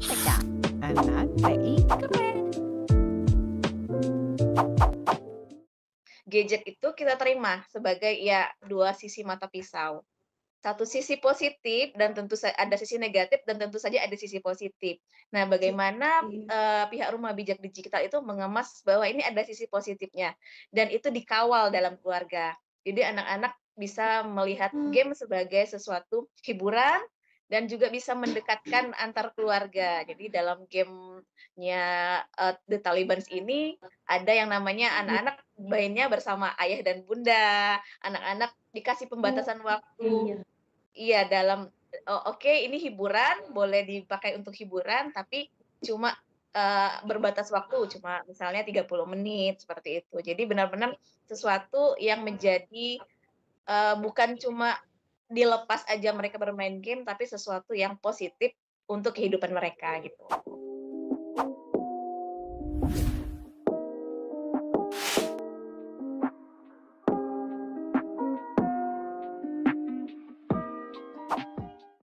KPK. Anak TI keren. Gadget itu kita terima sebagai ya dua sisi mata pisau. Satu sisi positif dan tentu sa ada sisi negatif dan tentu saja ada sisi positif. Nah, bagaimana, eee, pihak rumah bijak digital itu mengemas bahwa ini ada sisi positifnya dan itu dikawal dalam keluarga. Jadi anak-anak bisa melihat Mmm. game sebagai sesuatu hiburan dan juga bisa mendekatkan antar keluarga. Jadi dalam game-nya, eee, The Taliban ini ada yang namanya Iya. anak-anak mainnya bersama ayah dan bunda, anak-anak dikasih Oh, pembatasan waktu. iya. Iya, dalam oh, oke ini hiburan, boleh dipakai untuk hiburan, tapi cuma, eee, berbatas waktu, cuma misalnya 30 menit, seperti itu. Jadi benar-benar sesuatu yang menjadi, eee, bukan cuma dilepas aja mereka bermain game, tapi sesuatu yang positif untuk kehidupan mereka, gitu.